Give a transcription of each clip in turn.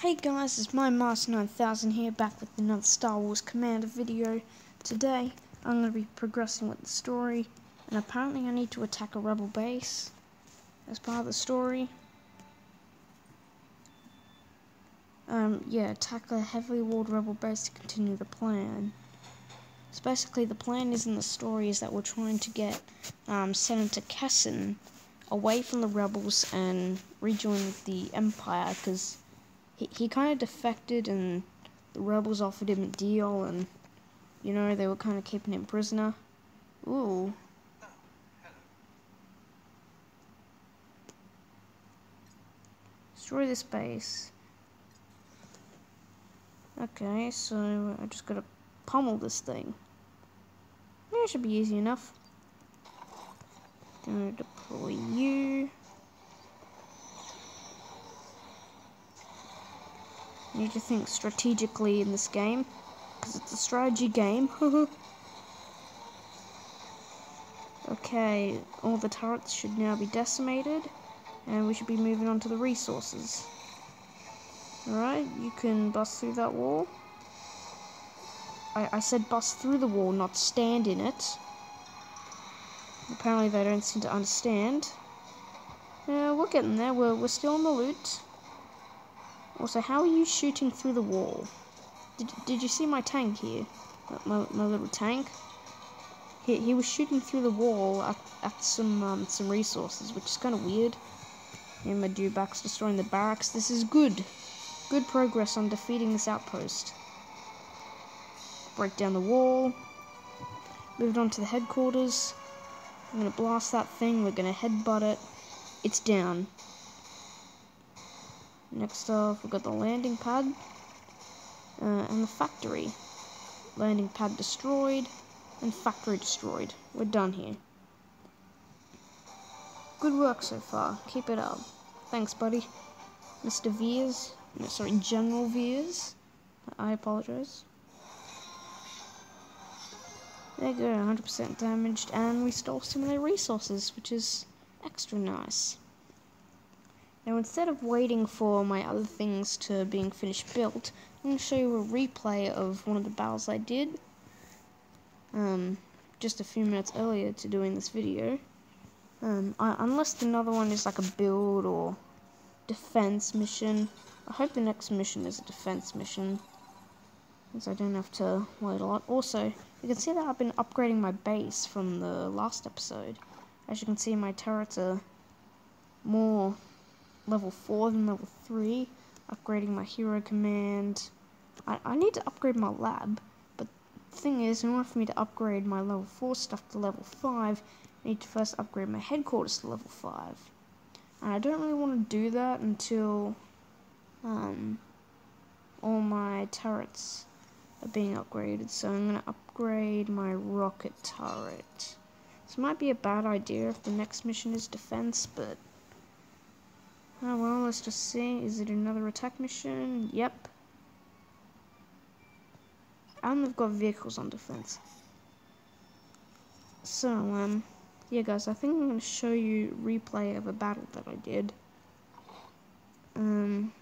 Hey guys, it's my Master 9000 here, back with another Star Wars Commander video. Today, I'm going to be progressing with the story, and apparently I need to attack a rebel base as part of the story. Um, yeah, attack a heavily walled rebel base to continue the plan. So basically, the plan is in the story is that we're trying to get um, Senator Kessin away from the rebels and rejoin the Empire, because he, he kind of defected and the rebels offered him a deal and you know they were kind of keeping him prisoner. Ooh. Destroy this base. Okay so I just gotta pummel this thing. Yeah, it should be easy enough. Gonna deploy you need to think strategically in this game because it's a strategy game. okay, all the turrets should now be decimated and we should be moving on to the resources. Alright, you can bust through that wall. I, I said bust through the wall, not stand in it. Apparently they don't seem to understand. Yeah, we're getting there. We're, we're still on the loot. Also, how are you shooting through the wall? Did, did you see my tank here? My, my little tank? He, he was shooting through the wall at, at some um, some resources, which is kind of weird. And my dewbacks destroying the barracks. This is good. Good progress on defeating this outpost. Break down the wall. Moved on to the headquarters. I'm gonna blast that thing. We're gonna headbutt it. It's down. Next off, we've got the landing pad uh, and the factory. Landing pad destroyed and factory destroyed. We're done here. Good work so far. Keep it up. Thanks, buddy. Mr. Veers. No, sorry, General Veers. I apologize. There you go, 100% damaged, and we stole some of their resources, which is extra nice. Now instead of waiting for my other things to being finished built, I'm going to show you a replay of one of the battles I did um, just a few minutes earlier to doing this video. Um, I, unless another one is like a build or defense mission. I hope the next mission is a defense mission. Because I don't have to wait a lot. Also, you can see that I've been upgrading my base from the last episode. As you can see, my turrets are more level 4 than level 3. Upgrading my hero command. I, I need to upgrade my lab, but the thing is, in order for me to upgrade my level 4 stuff to level 5, I need to first upgrade my headquarters to level 5. And I don't really want to do that until um, all my turrets are being upgraded. So I'm going to upgrade my rocket turret. This might be a bad idea if the next mission is defense, but Oh well, let's just see. Is it another attack mission? Yep. And they've got vehicles on defense. So, um, yeah guys, I think I'm going to show you replay of a battle that I did. Um,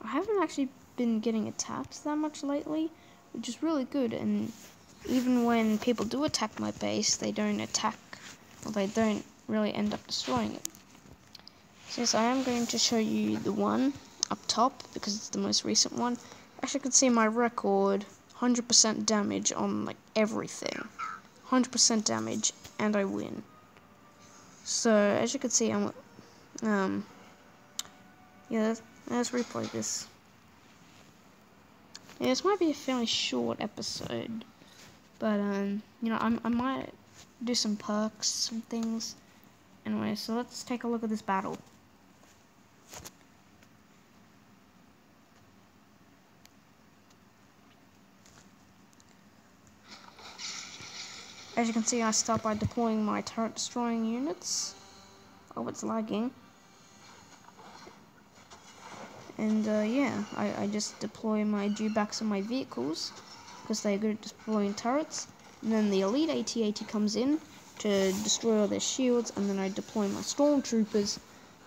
I haven't actually been getting attacked that much lately, which is really good, and even when people do attack my base, they don't attack, or they don't really end up destroying it. Since I am going to show you the one up top, because it's the most recent one, as you can see my record, 100% damage on like everything. 100% damage, and I win. So, as you can see, I'm, um, yeah, let's, let's replay this. Yeah, this might be a fairly short episode, but, um, you know, I'm, I might do some perks, some things. Anyway, so let's take a look at this battle. As you can see, I start by deploying my turret destroying units. Oh, it's lagging. And uh, yeah, I, I just deploy my dewbacks on my vehicles because they're good at deploying turrets. And then the elite AT-AT comes in to destroy all their shields, and then I deploy my stormtroopers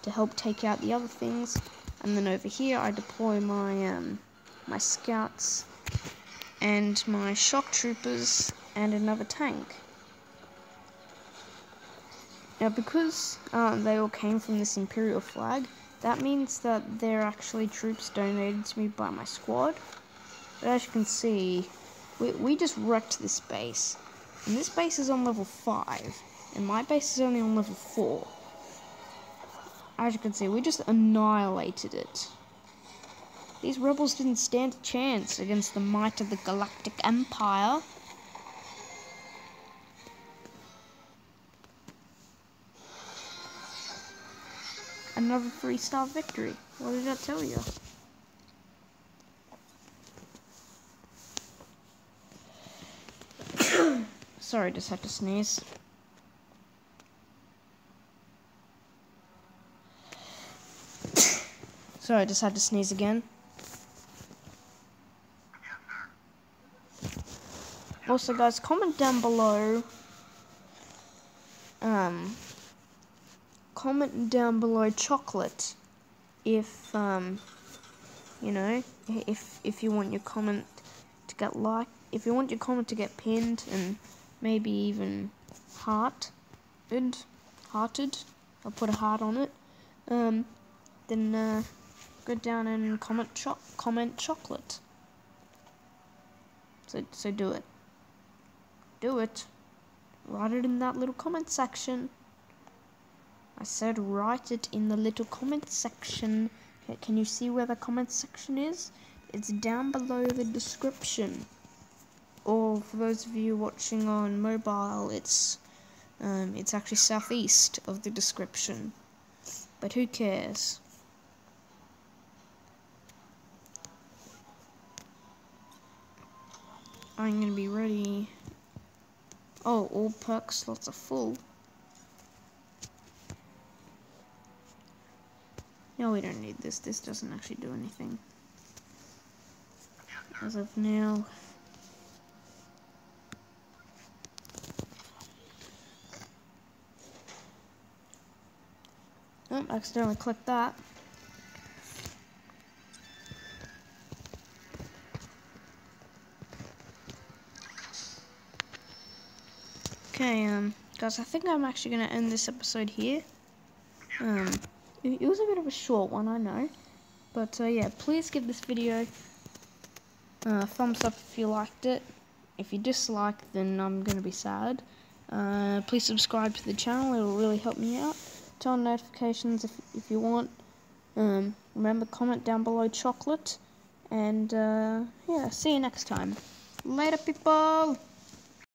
to help take out the other things. and then over here I deploy my um, my scouts and my shock troopers and another tank. Now, because um, they all came from this Imperial flag, that means that they're actually troops donated to me by my squad. But as you can see, we, we just wrecked this base. And this base is on level 5, and my base is only on level 4. As you can see, we just annihilated it. These rebels didn't stand a chance against the might of the Galactic Empire. Another three star victory. What did that tell you? Sorry, just had to sneeze. Sorry, I just had to sneeze again. Also, guys, comment down below. Um, comment down below chocolate if um, you know, if if you want your comment to get liked, if you want your comment to get pinned and maybe even hearted, hearted. I'll put a heart on it. Um, then uh, go down and comment cho comment chocolate. So so do it. Do it. Write it in that little comment section. I said write it in the little comment section. Can you see where the comment section is? It's down below the description. Or for those of you watching on mobile, it's um, it's actually southeast of the description. But who cares? I'm gonna be ready. Oh, all perk slots are full. No, we don't need this. This doesn't actually do anything. As of now. Oh, accidentally clicked that. Okay, um, guys, I think I'm actually going to end this episode here. Um, it was a bit of a short one, I know. But, uh, yeah, please give this video a thumbs up if you liked it. If you dislike, then I'm going to be sad. Uh, please subscribe to the channel, it'll really help me out. Turn on notifications if, if you want. Um, remember, comment down below chocolate. And, uh, yeah, see you next time. Later, people!